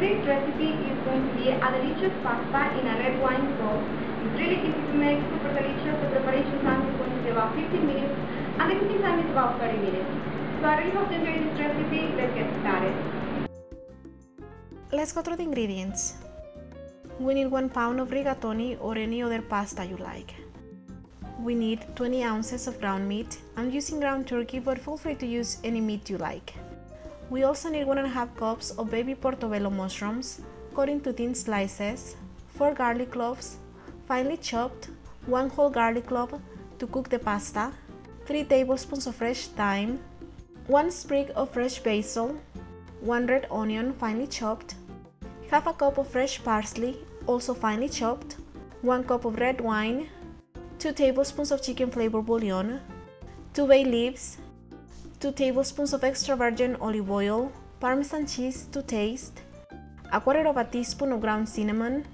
today's recipe is going to be a delicious pasta in a red wine sauce. It's really easy to make, super delicious. The preparation time is going to be about 15 minutes and the cooking time is about 30 minutes. So I really hope you enjoy this recipe. Let's get started. Let's go through the ingredients. We need 1 pound of rigatoni or any other pasta you like. We need 20 ounces of ground meat. I'm using ground turkey but feel free to use any meat you like. We also need 1.5 cups of baby portobello mushrooms cut into thin slices, 4 garlic cloves, finely chopped, 1 whole garlic clove to cook the pasta, 3 tablespoons of fresh thyme, 1 sprig of fresh basil, 1 red onion finely chopped, half a cup of fresh parsley also finely chopped, 1 cup of red wine, 2 tablespoons of chicken flavor bouillon, 2 bay leaves, 2 tablespoons of extra virgin olive oil, parmesan cheese to taste, a quarter of a teaspoon of ground cinnamon,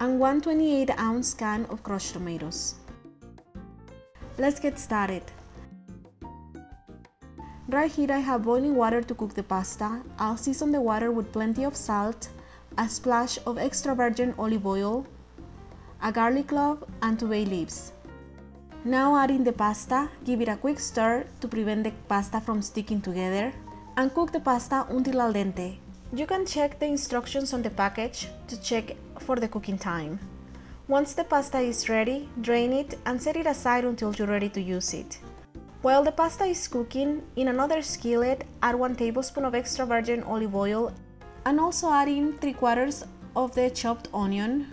and 1 28 ounce can of crushed tomatoes. Let's get started. Right here I have boiling water to cook the pasta. I'll season the water with plenty of salt, a splash of extra virgin olive oil, a garlic clove, and two bay leaves. Now add in the pasta, give it a quick stir to prevent the pasta from sticking together, and cook the pasta until al dente. You can check the instructions on the package to check for the cooking time. Once the pasta is ready, drain it and set it aside until you're ready to use it. While the pasta is cooking, in another skillet, add 1 tablespoon of extra virgin olive oil and also add in 3 quarters of the chopped onion.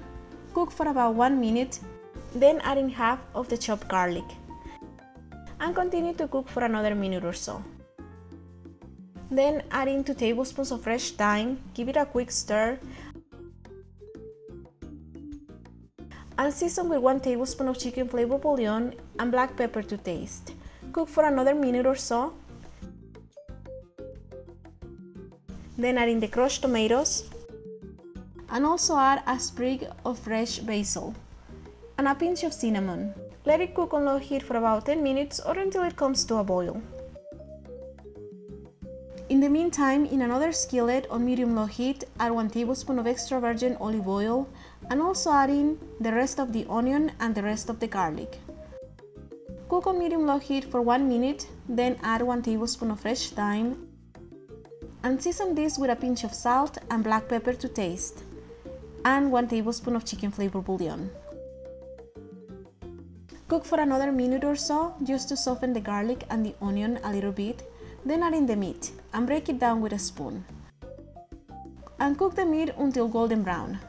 Cook for about 1 minute then add in half of the chopped garlic and continue to cook for another minute or so. Then add in 2 tablespoons of fresh thyme, give it a quick stir and season with 1 tablespoon of chicken flavor bouillon and black pepper to taste. Cook for another minute or so. Then add in the crushed tomatoes and also add a sprig of fresh basil and a pinch of cinnamon. Let it cook on low heat for about 10 minutes or until it comes to a boil. In the meantime, in another skillet on medium-low heat, add 1 tablespoon of extra virgin olive oil and also add in the rest of the onion and the rest of the garlic. Cook on medium-low heat for 1 minute, then add 1 tablespoon of fresh thyme and season this with a pinch of salt and black pepper to taste and 1 tablespoon of chicken flavor bouillon. Cook for another minute or so just to soften the garlic and the onion a little bit, then add in the meat and break it down with a spoon. And cook the meat until golden brown.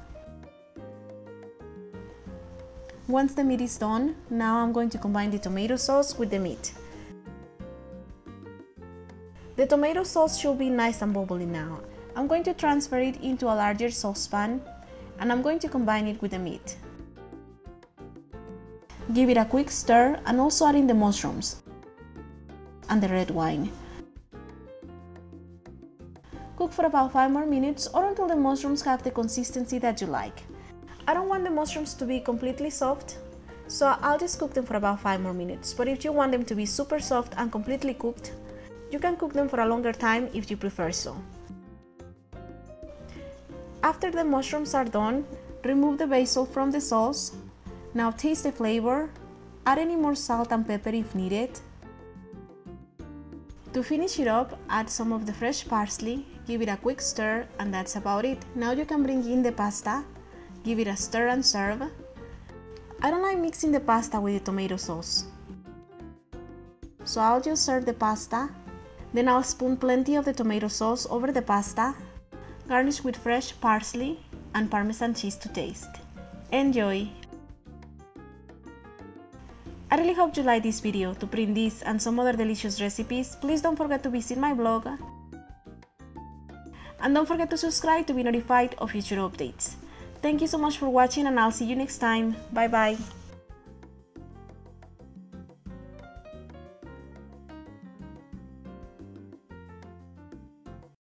Once the meat is done, now I'm going to combine the tomato sauce with the meat. The tomato sauce should be nice and bubbly now. I'm going to transfer it into a larger saucepan and I'm going to combine it with the meat. Give it a quick stir and also add in the mushrooms and the red wine. Cook for about 5 more minutes or until the mushrooms have the consistency that you like. I don't want the mushrooms to be completely soft, so I'll just cook them for about 5 more minutes. But if you want them to be super soft and completely cooked, you can cook them for a longer time if you prefer so. After the mushrooms are done, remove the basil from the sauce now taste the flavor, add any more salt and pepper if needed. To finish it up, add some of the fresh parsley, give it a quick stir and that's about it. Now you can bring in the pasta, give it a stir and serve. I don't like mixing the pasta with the tomato sauce. So I'll just serve the pasta, then I'll spoon plenty of the tomato sauce over the pasta, garnish with fresh parsley and parmesan cheese to taste. Enjoy! I really hope you like this video. To print this and some other delicious recipes, please don't forget to visit my blog. And don't forget to subscribe to be notified of future updates. Thank you so much for watching and I'll see you next time. Bye bye.